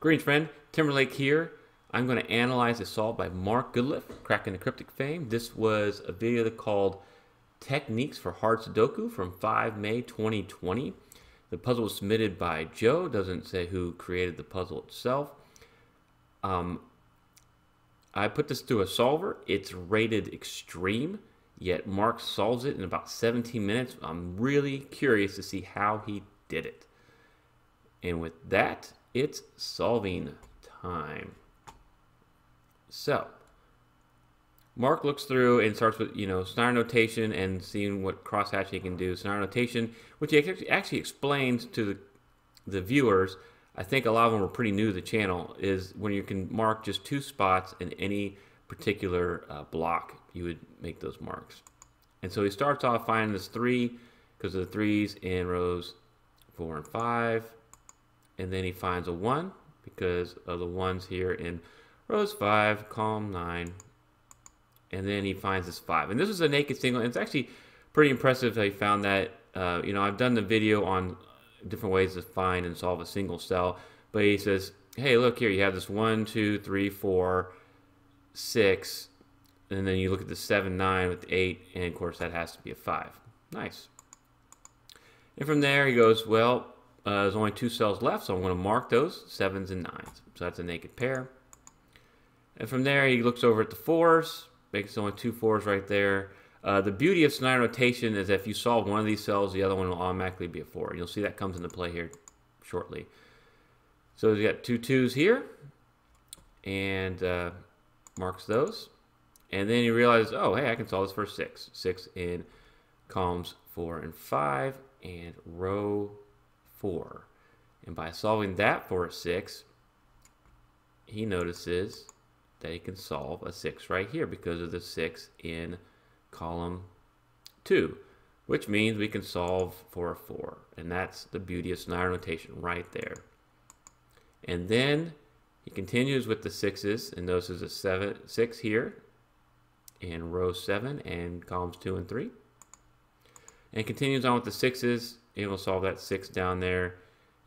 Greetings, friend. Timberlake here. I'm going to analyze a solved by Mark Goodliffe, cracking the cryptic fame. This was a video called Techniques for Hard Sudoku from 5 May 2020. The puzzle was submitted by Joe. Doesn't say who created the puzzle itself. Um, I put this through a solver. It's rated extreme, yet Mark solves it in about 17 minutes. I'm really curious to see how he did it. And with that, it's solving time. So, Mark looks through and starts with, you know, Snyder notation and seeing what crosshatching can do. Snyder notation, which he actually explains to the, the viewers, I think a lot of them are pretty new to the channel, is when you can mark just two spots in any particular uh, block, you would make those marks. And so he starts off finding this three because of the threes in rows four and five and then he finds a 1 because of the ones here in rows 5, column 9, and then he finds this 5. And this is a naked single, and it's actually pretty impressive that he found that. Uh, you know, I've done the video on different ways to find and solve a single cell, but he says, hey, look here, you have this 1, 2, 3, 4, 6, and then you look at the 7, 9 with 8, and of course that has to be a 5. Nice. And from there he goes, well, uh, there's only two cells left, so I'm going to mark those, sevens and nines. So that's a naked pair. And from there, he looks over at the fours, makes only two fours right there. Uh, the beauty of Snyder notation is if you solve one of these cells, the other one will automatically be a four. You'll see that comes into play here shortly. So he's got two twos here, and uh, marks those. And then he realizes, oh, hey, I can solve this for six. Six in columns four and five, and row 4. And by solving that for a 6, he notices that he can solve a 6 right here because of the 6 in column 2, which means we can solve for a 4. And that's the beauty of Snyder notation right there. And then he continues with the 6s and notices a seven, 6 here in row 7 and columns 2 and 3. And continues on with the 6s it will solve that 6 down there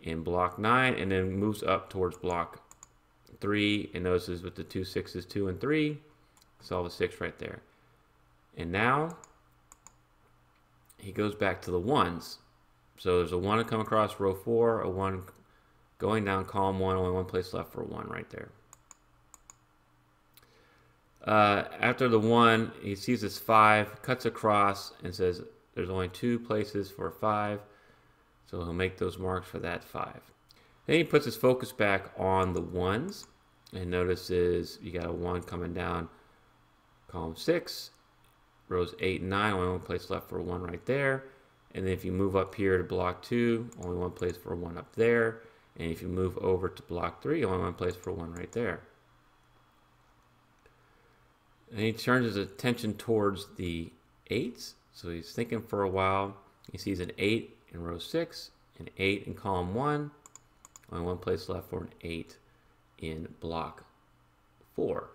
in block 9 and then moves up towards block 3 and notices with the two sixes 2 and 3 solve a 6 right there. And now he goes back to the ones. So there's a 1 to come across row 4 a 1 going down column 1 only one place left for 1 right there. Uh, after the 1 he sees this 5 cuts across and says there's only two places for 5 so he'll make those marks for that 5. Then he puts his focus back on the 1s and notices you got a 1 coming down column 6, rows 8 and 9, only one place left for 1 right there. And then if you move up here to block 2, only one place for 1 up there. And if you move over to block 3, only one place for 1 right there. And he turns his attention towards the 8s. So he's thinking for a while. He sees an 8 in row 6, an 8 in column 1, only one place left for an 8 in block 4.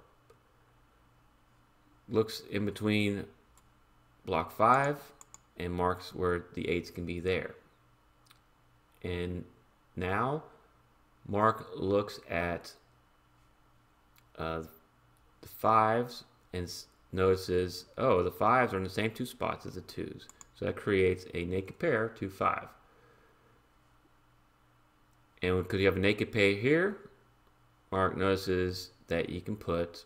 Looks in between block 5 and marks where the 8s can be there. And now Mark looks at uh, the 5s and notices, oh, the 5s are in the same two spots as the 2s. So that creates a naked pair to 5. And because you have a naked pair here, Mark notices that you can put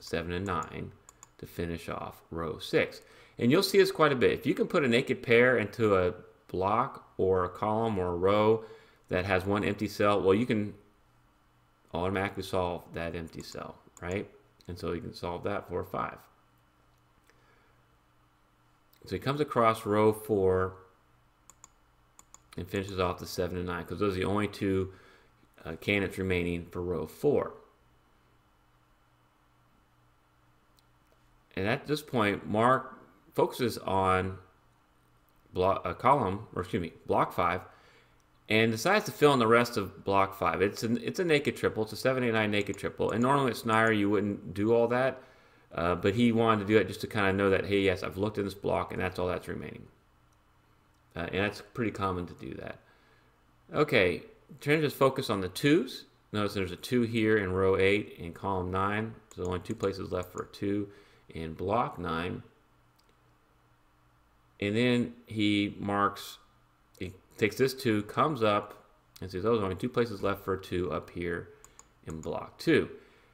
7 and 9 to finish off row 6. And you'll see this quite a bit. If you can put a naked pair into a block or a column or a row that has one empty cell, well, you can automatically solve that empty cell, right? And so you can solve that for 5. So he comes across row 4 and finishes off the 7 and 9 because those are the only two uh, candidates remaining for row 4. And at this point, Mark focuses on block, a column, or excuse me, block 5, and decides to fill in the rest of block 5. It's, an, it's a naked triple. It's a 7, 8, 9 naked triple. And normally at Snyder, you wouldn't do all that. Uh, but he wanted to do it just to kind of know that, hey, yes, I've looked at this block and that's all that's remaining. Uh, and that's pretty common to do that. Okay, turn just focus on the twos. notice there's a 2 here in row 8 in column 9. So only two places left for a 2 in block 9. And then he marks, he takes this 2, comes up, and says, oh, there's only two places left for a 2 up here in block 2.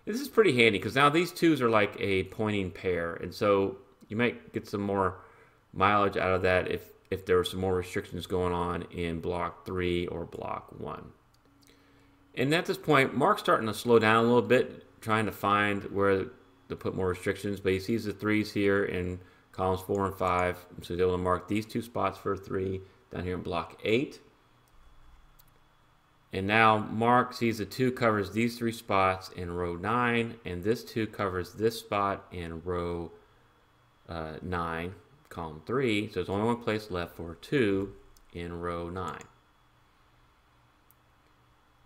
This is pretty handy because now these twos are like a pointing pair. And so you might get some more mileage out of that if, if there were some more restrictions going on in block 3 or block 1. And at this point, Mark's starting to slow down a little bit, trying to find where to put more restrictions. But he sees the threes here in columns 4 and 5. So he's able to mark these two spots for 3 down here in block 8. And now Mark sees the 2 covers these three spots in row 9, and this 2 covers this spot in row uh, 9, column 3. So there's only one place left for 2 in row 9.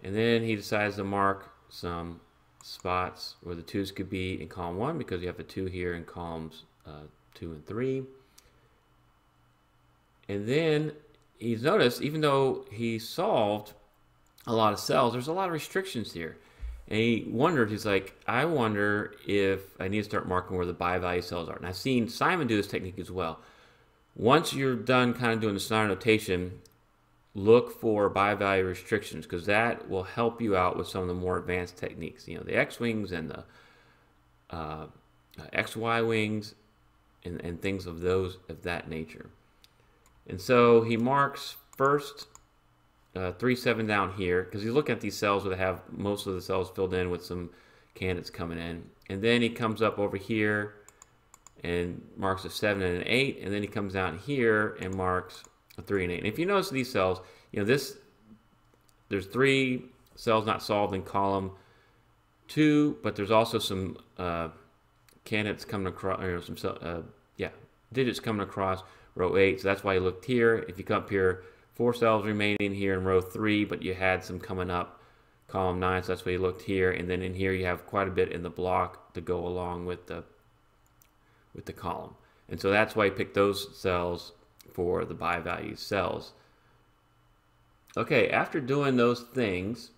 And then he decides to mark some spots where the 2's could be in column 1 because you have a 2 here in columns uh, 2 and 3. And then he's noticed, even though he solved a lot of cells, there's a lot of restrictions here. And he wondered, he's like, I wonder if I need to start marking where the bi-value cells are. And I've seen Simon do this technique as well. Once you're done kind of doing the Snyder notation, look for bi-value restrictions because that will help you out with some of the more advanced techniques. You know, the X-wings and the uh, XY wings and, and things of those of that nature. And so he marks first uh, 3, 7 down here because you look at these cells where they have most of the cells filled in with some candidates coming in. And then he comes up over here and marks a 7 and an 8. And then he comes down here and marks a 3 and 8. And if you notice these cells, you know, this, there's three cells not solved in column 2, but there's also some uh, candidates coming across, or some, uh, yeah, digits coming across row 8. So that's why you looked here. If you come up here, four cells remaining here in row 3, but you had some coming up column 9, so that's why you looked here. And then in here you have quite a bit in the block to go along with the with the column. And so that's why you picked those cells for the bi-value cells. Okay, after doing those things,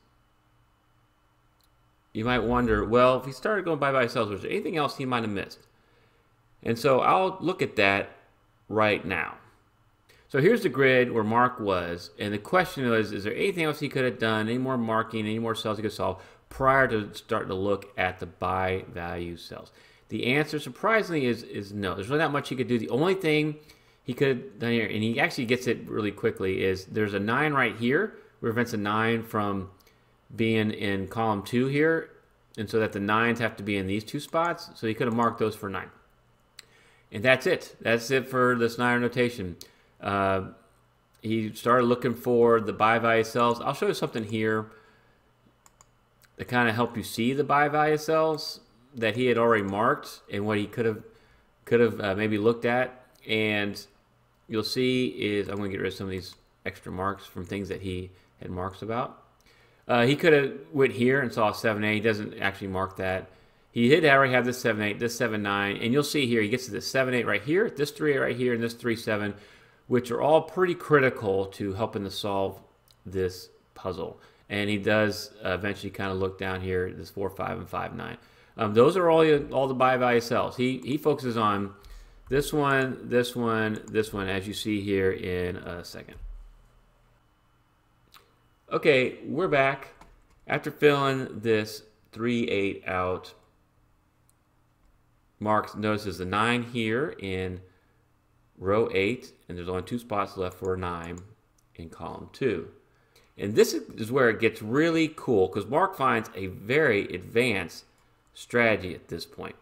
you might wonder, well, if he started going bi-value cells, was there anything else he might have missed? And so I'll look at that right now. So here's the grid where Mark was, and the question was, is there anything else he could have done, any more marking, any more cells he could solve prior to starting to look at the bi-value cells? The answer, surprisingly, is, is no. There's really not much he could do. The only thing he could have done here, and he actually gets it really quickly, is there's a 9 right here, prevents a 9 from being in column 2 here, and so that the 9s have to be in these two spots, so he could have marked those for 9. And that's it. That's it for the Snyder notation. Uh, he started looking for the bi-value cells. I'll show you something here to kind of help you see the bi-value cells that he had already marked and what he could have could have uh, maybe looked at. And you'll see is I'm going to get rid of some of these extra marks from things that he had marks about. Uh, he could have went here and saw 7A. He doesn't actually mark that. He did already have this 7-8, this 7-9, and you'll see here he gets to this 7-8 right here, this 3 right here, and this 3-7, which are all pretty critical to helping to solve this puzzle. And he does uh, eventually kind of look down here, this 4, 5, and 5, 9. Um, those are all, all the bi-value cells. He, he focuses on this one, this one, this one, as you see here in a second. Okay, we're back. After filling this 3, 8 out, Mark notices the 9 here in row 8, and there's only two spots left for a 9 in column 2. And this is where it gets really cool because Mark finds a very advanced strategy at this point.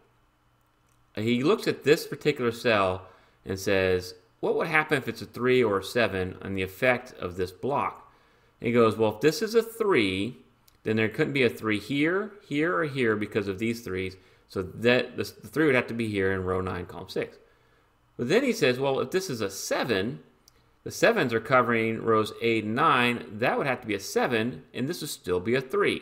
He looks at this particular cell and says, what would happen if it's a 3 or a 7 on the effect of this block? And he goes, well, if this is a 3, then there couldn't be a 3 here, here, or here because of these 3s. So that the 3 would have to be here in row 9, column 6. But then he says, well, if this is a 7, the 7s are covering rows 8 and 9, that would have to be a 7, and this would still be a 3.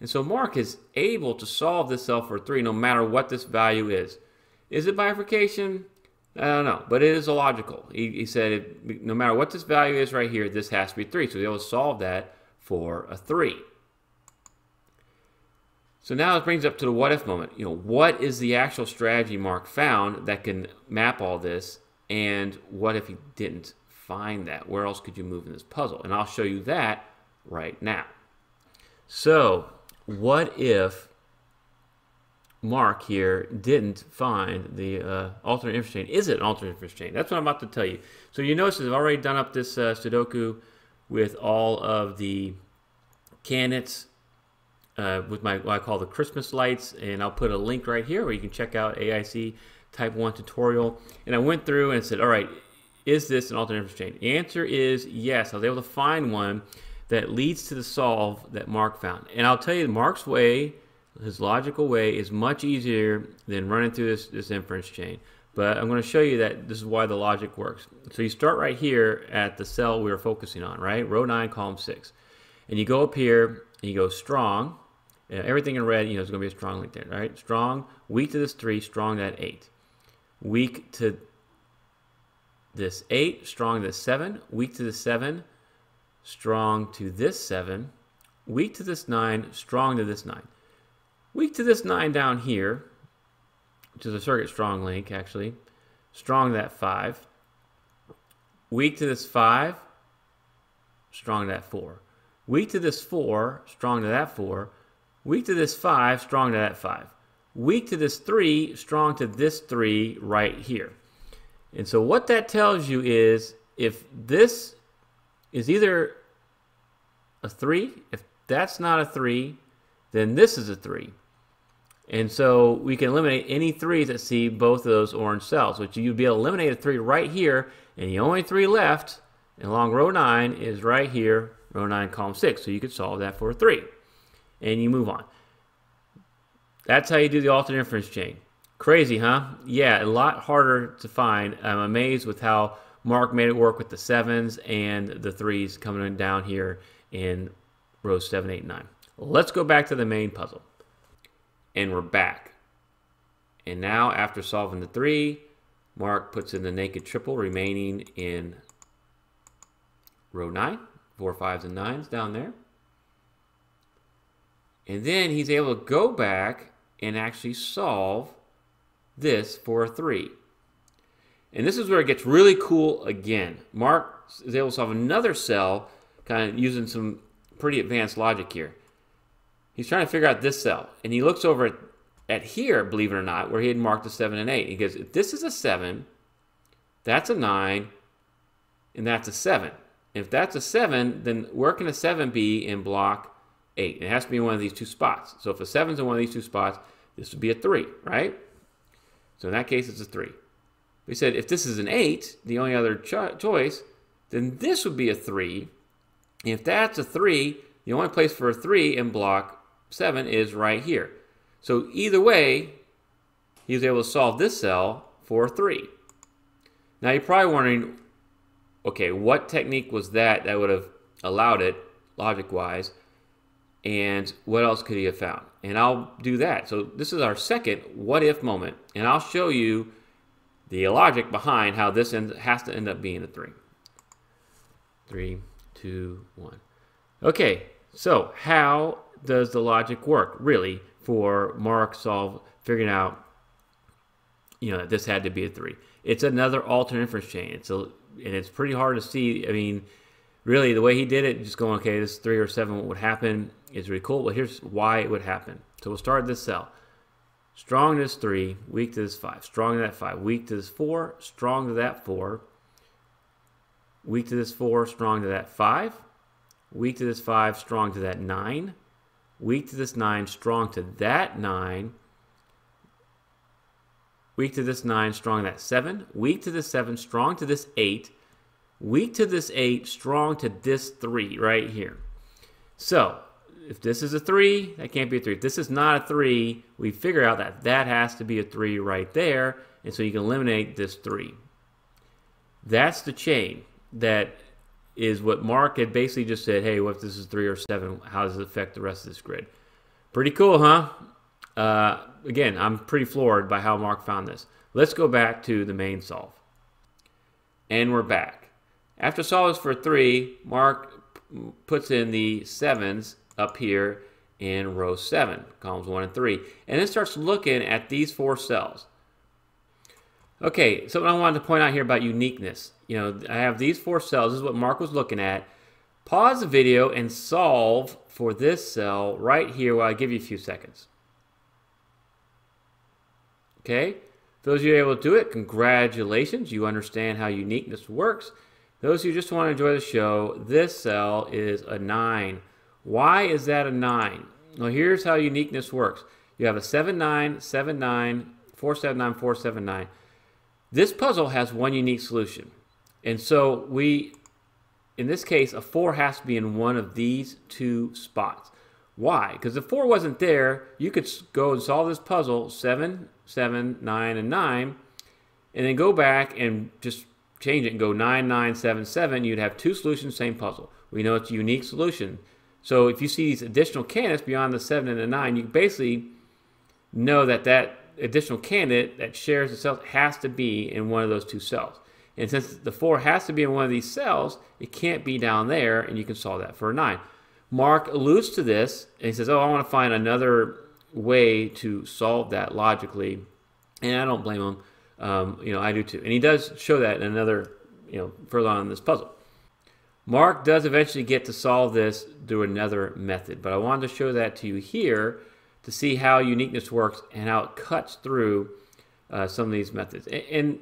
And so Mark is able to solve this cell for 3 no matter what this value is. Is it bifurcation? I don't know, but it is illogical. He, he said no matter what this value is right here, this has to be 3. So he'll solve that for a 3. So now it brings up to the what if moment. You know, what is the actual strategy Mark found that can map all this? And what if he didn't find that? Where else could you move in this puzzle? And I'll show you that right now. So, what if Mark here didn't find the uh, alternate inference chain? Is it an alternate inference chain? That's what I'm about to tell you. So you notice I've already done up this uh, Sudoku with all of the candidates uh, with my what I call the Christmas lights, and I'll put a link right here where you can check out AIC Type 1 tutorial. And I went through and said, all right, is this an alternate inference chain? The answer is yes. I was able to find one that leads to the solve that Mark found. And I'll tell you, Mark's way, his logical way, is much easier than running through this, this inference chain. But I'm going to show you that this is why the logic works. So you start right here at the cell we were focusing on, right? Row 9, column 6. And you go up here and you go strong. Everything in red, you know, is going to be a strong link there, right? Strong, weak to this 3, strong to that 8. Weak to this 8, strong to this 7, weak to this 7, strong to this 7, weak to this 9, strong to this 9. Weak to this 9 down here, which is a circuit strong link actually, strong to that 5. Weak to this 5, strong to that 4. Weak to this 4, strong to that 4. Weak to this 5, strong to that 5. Weak to this 3, strong to this 3 right here. And so what that tells you is if this is either a 3, if that's not a 3, then this is a 3. And so we can eliminate any 3s that see both of those orange cells, which you'd be able to eliminate a 3 right here, and the only 3 left along row 9 is right here, row 9, column 6. So you could solve that for a 3. And you move on. That's how you do the alternate inference chain. Crazy, huh? Yeah, a lot harder to find. I'm amazed with how Mark made it work with the sevens and the threes coming down here in rows 7, 8, 9. Let's go back to the main puzzle. And we're back. And now after solving the 3, Mark puts in the naked triple remaining in row 9, 4, 5s, and 9s down there. And then he's able to go back and actually solve this for a 3. And this is where it gets really cool again. Mark is able to solve another cell, kind of using some pretty advanced logic here. He's trying to figure out this cell. And he looks over at, at here, believe it or not, where he had marked a 7 and 8. He goes, if this is a 7, that's a 9, and that's a 7. If that's a 7, then where can a 7 be in block 8? It has to be in one of these two spots. So if a 7 is in one of these two spots, this would be a 3, right? So in that case, it's a 3. We said if this is an 8, the only other cho choice, then this would be a 3. If that's a 3, the only place for a 3 in block 7 is right here. So either way, he was able to solve this cell for 3. Now you're probably wondering, okay, what technique was that that would have allowed it, logic-wise, and what else could he have found? And I'll do that. So this is our second what if moment. And I'll show you the logic behind how this has to end up being a 3. 3, 2, 1. Okay, so how does the logic work, really, for Mark solve figuring out, you know, that this had to be a 3? It's another alternate inference chain. It's a, and it's pretty hard to see. I mean, really, the way he did it, just going, okay, this 3 or 7, what would happen? is really cool. But here's why it would happen. So we'll start this cell. Strong to this 3, weak to this 5. Strong to that 5, weak to this 4, strong to that 4. Weak to this 4, strong to that 5. Weak to this 5, strong to that 9. Weak to this 9, strong to that 9. Weak to this 9, strong to that 7. Weak to this 7, strong to this 8. Weak to this 8, strong to this 3 right here. So if this is a 3, that can't be a 3. If this is not a 3, we figure out that that has to be a 3 right there, and so you can eliminate this 3. That's the chain that is what Mark had basically just said, hey, what if this is 3 or 7? How does it affect the rest of this grid? Pretty cool, huh? Uh, again, I'm pretty floored by how Mark found this. Let's go back to the main solve. And we're back. After solves for 3, Mark puts in the 7s up here in row 7, columns 1 and 3. And then starts looking at these four cells. Okay, something I wanted to point out here about uniqueness. You know, I have these four cells. This is what Mark was looking at. Pause the video and solve for this cell right here while I give you a few seconds. Okay, those of you able to do it, congratulations. You understand how uniqueness works. Those who just want to enjoy the show, this cell is a 9. Why is that a 9? Well, here's how uniqueness works. You have a 7, 9, 7, 9, 4, 7, 9, 4, 7, 9. This puzzle has one unique solution. And so we, in this case, a 4 has to be in one of these two spots. Why? Because if 4 wasn't there, you could go and solve this puzzle 7, 7, 9, and 9, and then go back and just change it and go 9, 9, 7, 7. You'd have two solutions, same puzzle. We know it's a unique solution. So if you see these additional candidates beyond the 7 and the 9, you basically know that that additional candidate that shares the cells has to be in one of those two cells. And since the 4 has to be in one of these cells, it can't be down there, and you can solve that for a 9. Mark alludes to this, and he says, oh, I want to find another way to solve that logically. And I don't blame him. Um, you know, I do too. And he does show that in another, you know, further on in this puzzle. Mark does eventually get to solve this through another method, but I wanted to show that to you here to see how uniqueness works and how it cuts through uh, some of these methods. And, and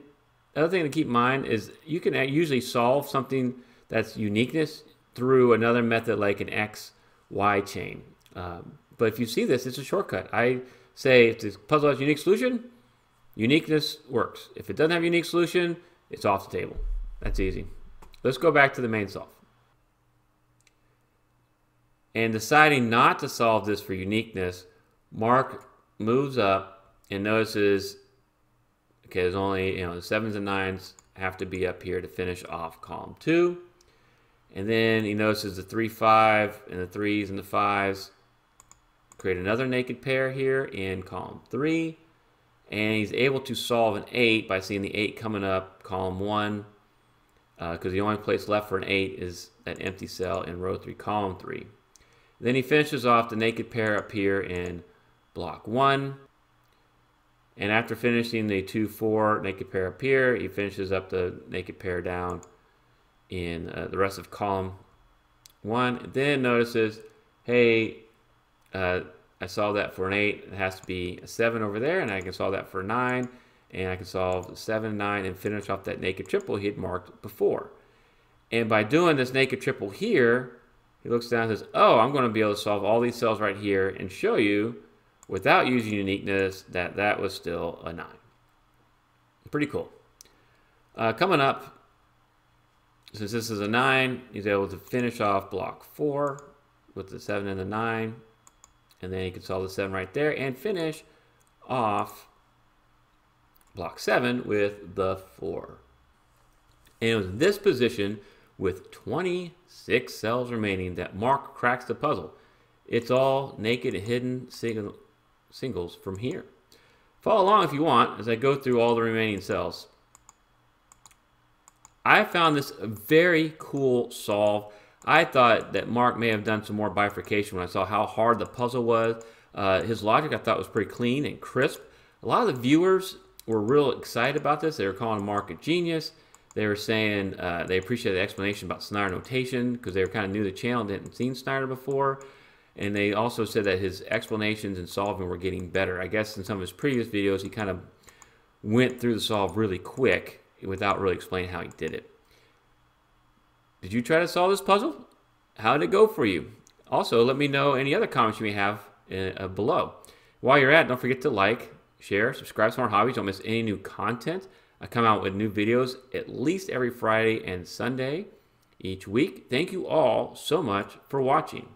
other thing to keep in mind is you can usually solve something that's uniqueness through another method like an X, Y chain. Um, but if you see this, it's a shortcut. I say if the puzzle has a unique solution, uniqueness works. If it doesn't have a unique solution, it's off the table. That's easy. Let's go back to the main solve. And deciding not to solve this for uniqueness, Mark moves up and notices, okay, there's only, you know, the sevens and nines have to be up here to finish off column two. And then he notices the three, five, and the threes and the fives create another naked pair here in column three. And he's able to solve an eight by seeing the eight coming up column one because uh, the only place left for an 8 is that empty cell in row 3, column 3. Then he finishes off the naked pair up here in block 1. And after finishing the 2, 4 naked pair up here, he finishes up the naked pair down in uh, the rest of column 1. Then notices, hey, uh, I solved that for an 8. It has to be a 7 over there, and I can solve that for a 9 and I can solve 7, 9, and finish off that naked triple he had marked before. And by doing this naked triple here, he looks down and says, oh, I'm going to be able to solve all these cells right here and show you, without using uniqueness, that that was still a 9. Pretty cool. Uh, coming up, since this is a 9, he's able to finish off block 4 with the 7 and the 9. And then you can solve the 7 right there and finish off block 7 with the 4. And it was this position with 26 cells remaining that Mark cracks the puzzle. It's all naked and hidden singles from here. Follow along if you want as I go through all the remaining cells. I found this very cool solve. I thought that Mark may have done some more bifurcation when I saw how hard the puzzle was. Uh, his logic I thought was pretty clean and crisp. A lot of the viewers were real excited about this. They were calling Mark a genius. They were saying uh, they appreciated the explanation about Snyder notation because they were kind of new to the channel, didn't seen Snyder before. And they also said that his explanations and solving were getting better. I guess in some of his previous videos, he kind of went through the solve really quick without really explaining how he did it. Did you try to solve this puzzle? How did it go for you? Also, let me know any other comments you may have uh, below. While you're at, don't forget to like, share, subscribe to Smart Hobbies. Don't miss any new content. I come out with new videos at least every Friday and Sunday each week. Thank you all so much for watching.